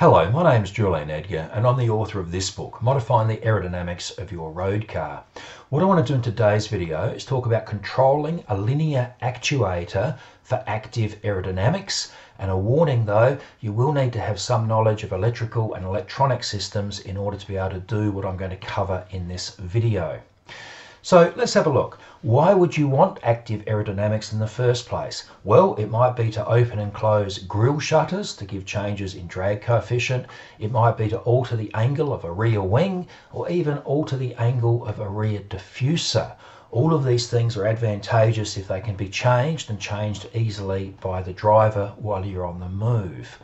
Hello, my name is Julian Edgar and I'm the author of this book, Modifying the Aerodynamics of Your Road Car. What I want to do in today's video is talk about controlling a linear actuator for active aerodynamics and a warning though, you will need to have some knowledge of electrical and electronic systems in order to be able to do what I'm going to cover in this video. So let's have a look. Why would you want active aerodynamics in the first place? Well, it might be to open and close grille shutters to give changes in drag coefficient. It might be to alter the angle of a rear wing or even alter the angle of a rear diffuser. All of these things are advantageous if they can be changed and changed easily by the driver while you're on the move.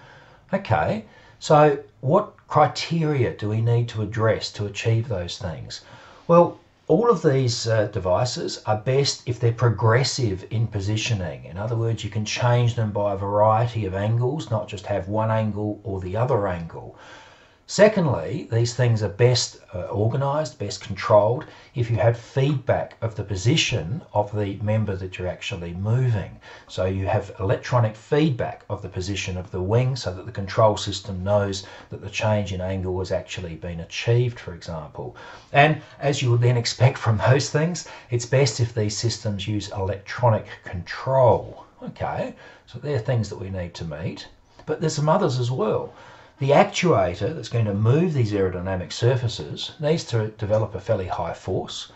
Okay, so what criteria do we need to address to achieve those things? Well, all of these uh, devices are best if they're progressive in positioning. In other words, you can change them by a variety of angles, not just have one angle or the other angle. Secondly, these things are best uh, organized, best controlled if you have feedback of the position of the member that you're actually moving. So you have electronic feedback of the position of the wing so that the control system knows that the change in angle has actually been achieved, for example. And as you would then expect from those things, it's best if these systems use electronic control. Okay, so they're things that we need to meet. But there's some others as well. The actuator that's going to move these aerodynamic surfaces needs to develop a fairly high force.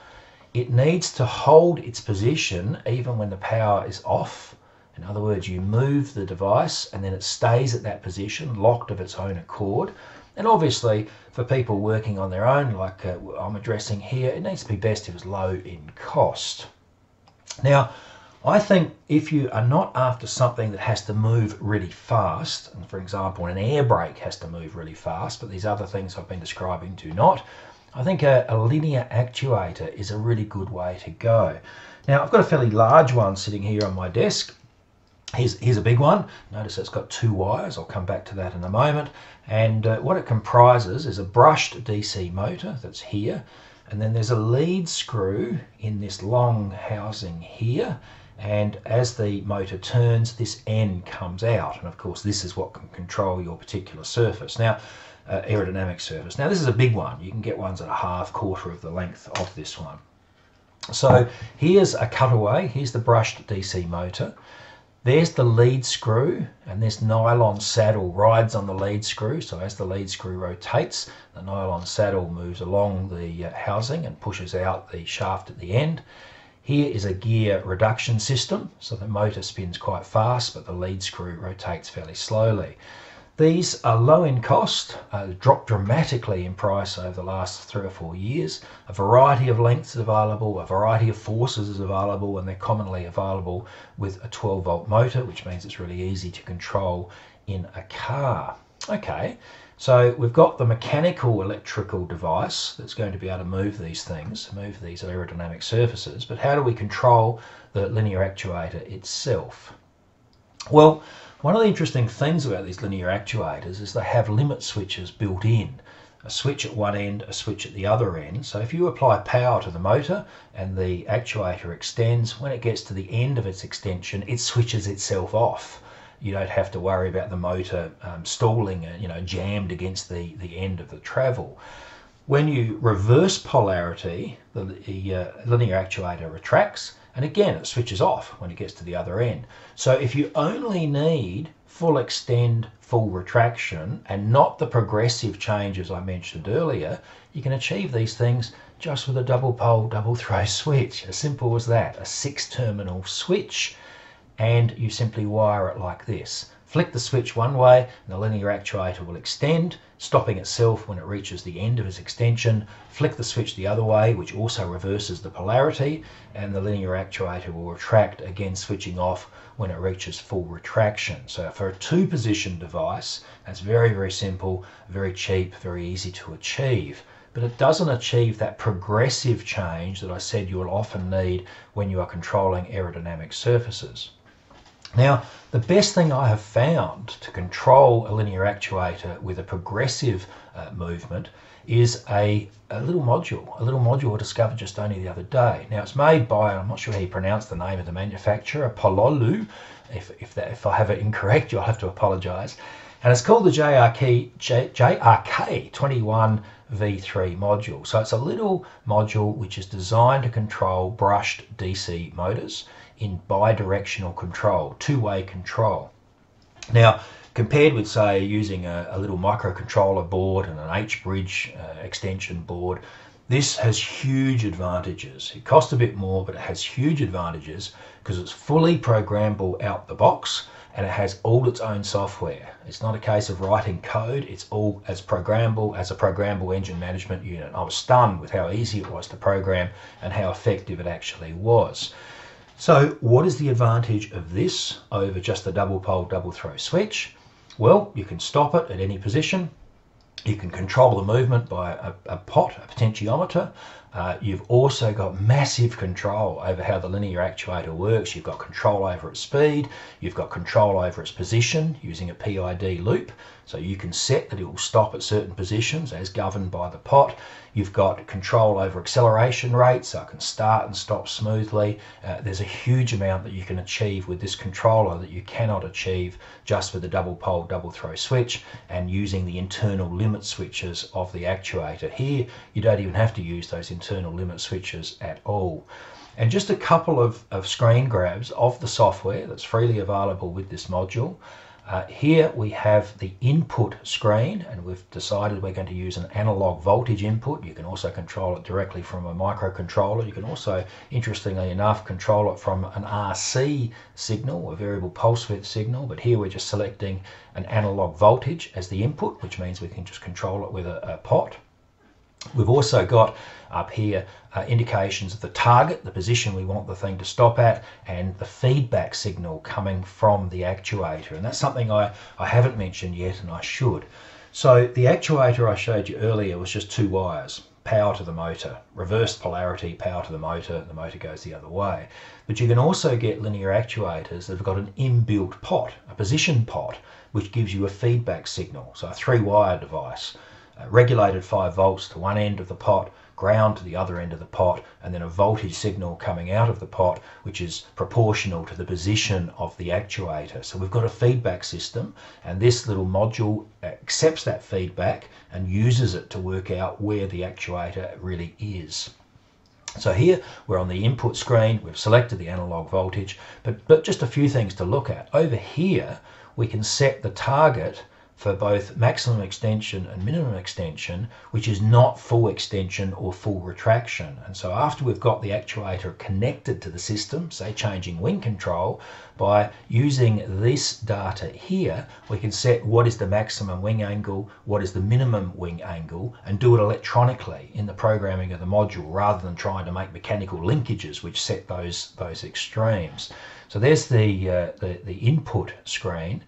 It needs to hold its position even when the power is off. In other words, you move the device and then it stays at that position, locked of its own accord. And obviously, for people working on their own, like uh, I'm addressing here, it needs to be best if it's low in cost. Now, I think if you are not after something that has to move really fast, and for example, an air brake has to move really fast, but these other things I've been describing do not, I think a, a, linear actuator is a really good way to go. Now, I've got a fairly large one sitting here on my desk. Here's, here's a big one. Notice it's got two wires. I'll come back to that in a moment. And uh, what it comprises is a brushed DC motor that's here. And then there's a lead screw in this long housing here and as the motor turns this end comes out. And of course this is what can control your particular surface. Now uh, aerodynamic surface. Now this is a big one. You can get ones at a half quarter of the length of this one. So here's a cutaway. Here's the brushed DC motor. There's the lead screw and this nylon saddle rides on the lead screw. So as the lead screw rotates the nylon saddle moves along the uh, housing and pushes out the shaft at the end here is a gear reduction system, so the motor spins quite fast, but the lead screw rotates fairly slowly. These are low in cost, uh, dropped dramatically in price over the last three or four years. A variety of lengths is available, a variety of forces is available, and they're commonly available with a 12 volt motor, which means it's really easy to control in a car. Okay, so we've got the mechanical electrical device that's going to be able to move these things, move these aerodynamic surfaces, but how do we control the linear actuator itself? Well, one of the interesting things about these linear actuators is they have limit switches built in. A switch at one end, a switch at the other end. So if you apply power to the motor and the actuator extends, when it gets to the end of its extension, it switches itself off you don't have to worry about the motor um, stalling, uh, you know, jammed against the, the end of the travel. When you reverse polarity, the, the uh, linear actuator retracts, and again it switches off when it gets to the other end. So if you only need full extend, full retraction, and not the progressive changes I mentioned earlier, you can achieve these things just with a double pole, double throw switch. As simple as that, a six terminal switch and you simply wire it like this. Flick the switch one way and the linear actuator will extend, stopping itself when it reaches the end of its extension. Flick the switch the other way, which also reverses the polarity, and the linear actuator will retract, again switching off when it reaches full retraction. So for a two position device, that's very, very simple, very cheap, very easy to achieve but it doesn't achieve that progressive change that I said you will often need when you are controlling aerodynamic surfaces. Now, the best thing I have found to control a linear actuator with a progressive uh, movement is a, a little module, a little module I discovered just only the other day. Now, it's made by, I'm not sure how you pronounce the name of the manufacturer, Pololu. If, if, that, if I have it incorrect, you'll have to apologize. And it's called the JRK, J, JRK21 V3 module. So it's a little module which is designed to control brushed DC motors in bidirectional control, two-way control. Now, compared with say using a, a little microcontroller board and an H-bridge uh, extension board, this has huge advantages. It costs a bit more, but it has huge advantages because it's fully programmable out the box and it has all its own software. It's not a case of writing code, it's all as programmable as a programmable engine management unit. I was stunned with how easy it was to program and how effective it actually was. So what is the advantage of this over just the double pole double throw switch? Well, you can stop it at any position. You can control the movement by a, a pot, a potentiometer. Uh, you've also got massive control over how the linear actuator works. You've got control over its speed. You've got control over its position using a PID loop. So you can set that it will stop at certain positions as governed by the pot. You've got control over acceleration rate, so it can start and stop smoothly. Uh, there's a huge amount that you can achieve with this controller that you cannot achieve just with the double pole, double throw switch and using the internal limit switches of the actuator. Here, you don't even have to use those internal limit switches at all. And just a couple of, of screen grabs of the software that's freely available with this module. Uh, here we have the input screen and we've decided we're going to use an analog voltage input. You can also control it directly from a microcontroller. You can also, interestingly enough, control it from an RC signal, a variable pulse width signal, but here we're just selecting an analog voltage as the input, which means we can just control it with a, a pot. We've also got up here uh, indications of the target, the position we want the thing to stop at, and the feedback signal coming from the actuator. And that's something I, I haven't mentioned yet, and I should. So the actuator I showed you earlier was just two wires, power to the motor, reverse polarity, power to the motor, the motor goes the other way. But you can also get linear actuators that have got an inbuilt pot, a position pot, which gives you a feedback signal, so a three wire device. Uh, regulated 5 volts to one end of the pot, ground to the other end of the pot, and then a voltage signal coming out of the pot, which is proportional to the position of the actuator. So we've got a feedback system, and this little module accepts that feedback and uses it to work out where the actuator really is. So here we're on the input screen, we've selected the analog voltage, but, but just a few things to look at. Over here, we can set the target for both maximum extension and minimum extension, which is not full extension or full retraction. And so after we've got the actuator connected to the system, say changing wing control, by using this data here, we can set what is the maximum wing angle, what is the minimum wing angle, and do it electronically in the programming of the module rather than trying to make mechanical linkages which set those, those extremes. So there's the, uh, the, the input screen.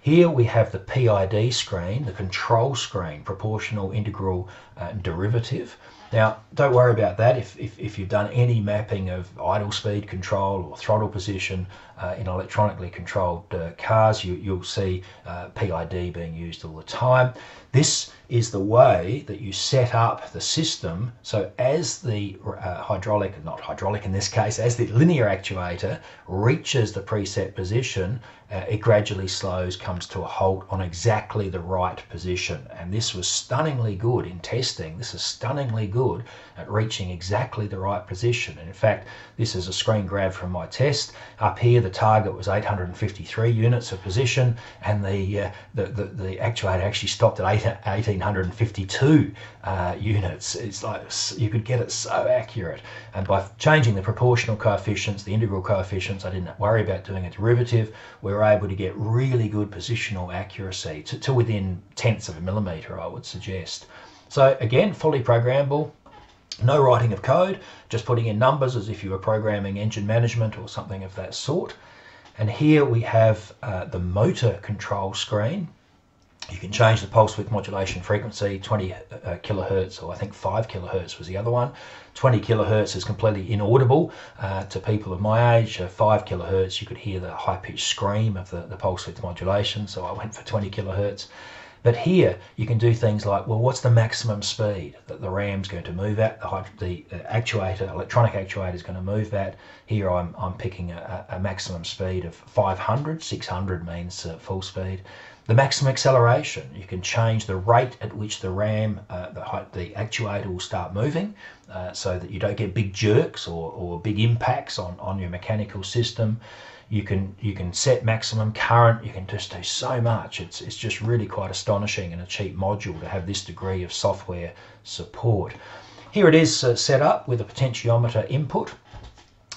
Here we have the PID screen, the control screen, proportional integral uh, derivative. Now, don't worry about that. If, if, if, you've done any mapping of idle speed control or throttle position uh, in electronically controlled uh, cars, you, you'll see uh, PID being used all the time. This is the way that you set up the system so as the uh, hydraulic, not hydraulic in this case, as the linear actuator reaches the preset position, uh, it gradually slows, comes to a halt on exactly the right position. And this was stunningly good in testing. This is stunningly good at reaching exactly the right position. And in fact, this is a screen grab from my test. Up here, the target was 853 units of position, and the, uh, the, the, the, actuator actually stopped at 1852 uh, units. It's like you could get it so accurate. And by changing the proportional coefficients, the integral coefficients, I didn't worry about doing a derivative. We were able to get really good positional accuracy to, to within tenths of a millimeter, I would suggest. So again, fully programmable, no writing of code, just putting in numbers as if you were programming engine management or something of that sort. And here we have uh, the motor control screen. You can change the pulse width modulation frequency, 20 uh, kilohertz, or I think 5 kilohertz was the other one. 20 kilohertz is completely inaudible uh, to people of my age. Uh, 5 kilohertz, you could hear the high pitched scream of the, the pulse width modulation, so I went for 20 kilohertz. But here you can do things like, well, what's the maximum speed that the RAM's going to move at? The, the actuator, electronic actuator is going to move at. Here I'm, I'm picking a, a maximum speed of 500. 600 means uh, full speed. The maximum acceleration. You can change the rate at which the RAM, uh, the, the actuator will start moving uh, so that you don't get big jerks or, or big impacts on, on your mechanical system. You can you can set maximum current. You can just do so much. It's it's just really quite astonishing and a cheap module to have this degree of software support. Here it is uh, set up with a potentiometer input.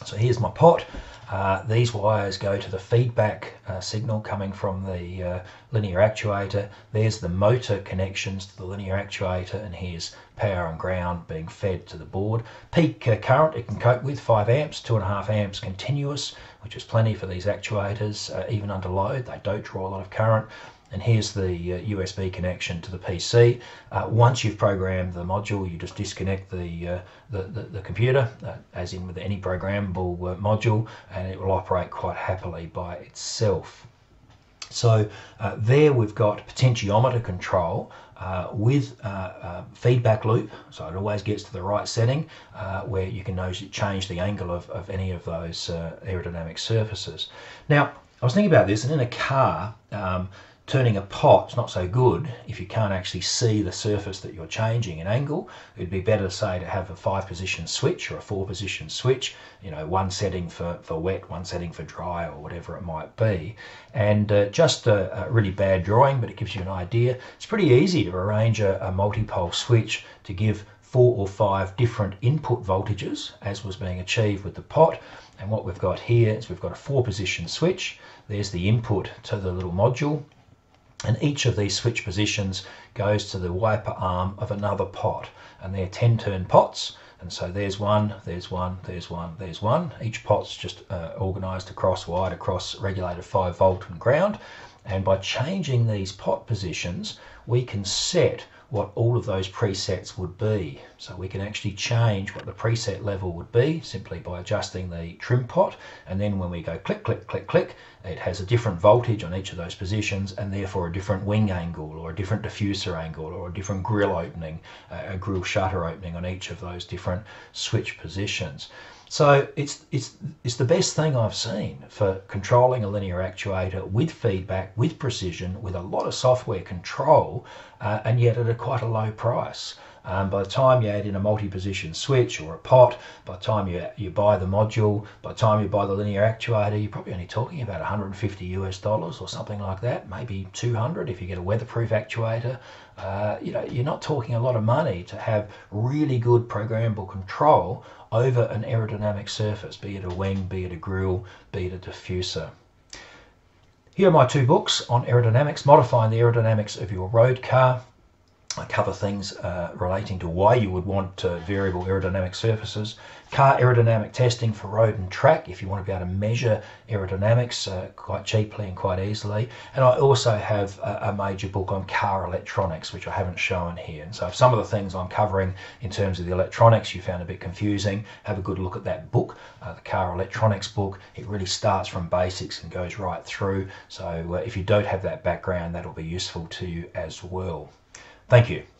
So here's my pot. Uh, these wires go to the feedback uh, signal coming from the uh, linear actuator. There's the motor connections to the linear actuator, and here's power and ground being fed to the board. Peak uh, current it can cope with 5 amps, 2.5 amps continuous, which is plenty for these actuators, uh, even under load. They don't draw a lot of current and here's the uh, USB connection to the PC. Uh, once you've programmed the module, you just disconnect the, uh, the, the, the, computer, uh, as in with any programmable uh, module, and it will operate quite happily by itself. So uh, there we've got potentiometer control with feedback loop, so it always gets to the right setting where you can change the angle of, of any of those aerodynamic surfaces. Now, I was thinking about this, and in a car, um, turning a pot is not so good if you can't actually see the surface that you're changing in angle. It'd be better, to say, to have a five position switch or a four position switch, you know, one setting for, for wet, one setting for dry, or whatever it might be. And uh, just a, a, really bad drawing, but it gives you an idea. It's pretty easy to arrange a, a multi-pole switch to give four or five different input voltages as was being achieved with the pot. And what we've got here is we've got a four position switch. There's the input to the little module and each of these switch positions goes to the wiper arm of another pot and they're 10 turn pots. And so there's one there's one there's one there's one. Each pot's just uh, organized across wide across regulated 5 volt and ground. And by changing these pot positions we can set what all of those presets would be. So we can actually change what the preset level would be simply by adjusting the trim pot. And then when we go click, click, click, click, it has a different voltage on each of those positions and therefore a different wing angle or a different diffuser angle or a different grill opening, a grill shutter opening on each of those different switch positions. So it's, it's, it's the best thing I've seen for controlling a linear actuator with feedback, with precision, with a lot of software control, uh, and yet at a quite a low price. Um, by the time you add in a multi-position switch or a pot, by the time you, you buy the module, by the time you buy the linear actuator, you're probably only talking about 150 US dollars or something like that, maybe 200 if you get a weatherproof actuator. Uh, you know, you're not talking a lot of money to have really good programmable control over an aerodynamic surface, be it a wing, be it a grill, be it a diffuser. Here are my two books on aerodynamics, modifying the aerodynamics of your road car I cover things uh, relating to why you would want uh, variable aerodynamic surfaces, car aerodynamic testing for road and track if you want to be able to measure aerodynamics uh, quite cheaply and quite easily. And I also have a, a, major book on car electronics, which I haven't shown here. And so if some of the things I'm covering in terms of the electronics you found a bit confusing, have a good look at that book, uh, the car electronics book. It really starts from basics and goes right through. So uh, if you don't have that background, that'll be useful to you as well. Thank you.